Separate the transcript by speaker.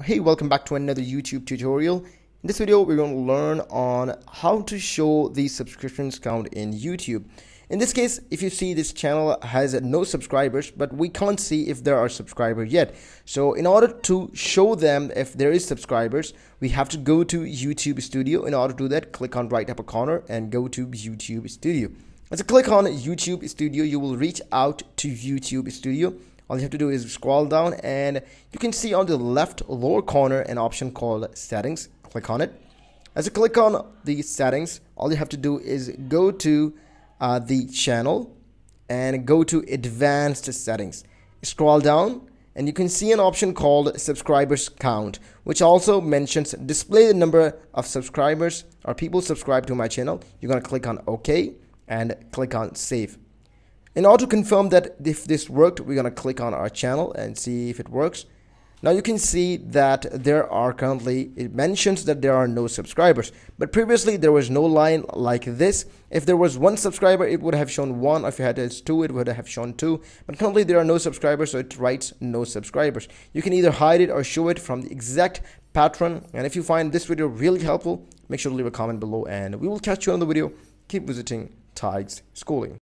Speaker 1: Hey, welcome back to another YouTube tutorial. In this video, we're going to learn on how to show the subscriptions count in YouTube. In this case, if you see this channel has no subscribers, but we can't see if there are subscribers yet. So in order to show them if there is subscribers, we have to go to YouTube Studio. In order to do that, click on right upper corner and go to YouTube Studio. As you click on YouTube Studio, you will reach out to YouTube Studio all you have to do is scroll down and you can see on the left lower corner an option called settings. Click on it. As you click on the settings all you have to do is go to uh, the channel and go to advanced settings. Scroll down and you can see an option called subscribers count which also mentions display the number of subscribers or people subscribe to my channel. You're going to click on ok and click on save in order to confirm that if this worked, we're going to click on our channel and see if it works. Now you can see that there are currently, it mentions that there are no subscribers. But previously there was no line like this. If there was one subscriber, it would have shown one. If you had two, it would have shown two. But currently there are no subscribers, so it writes no subscribers. You can either hide it or show it from the exact pattern. And if you find this video really helpful, make sure to leave a comment below and we will catch you on the video. Keep visiting Tigez Schooling.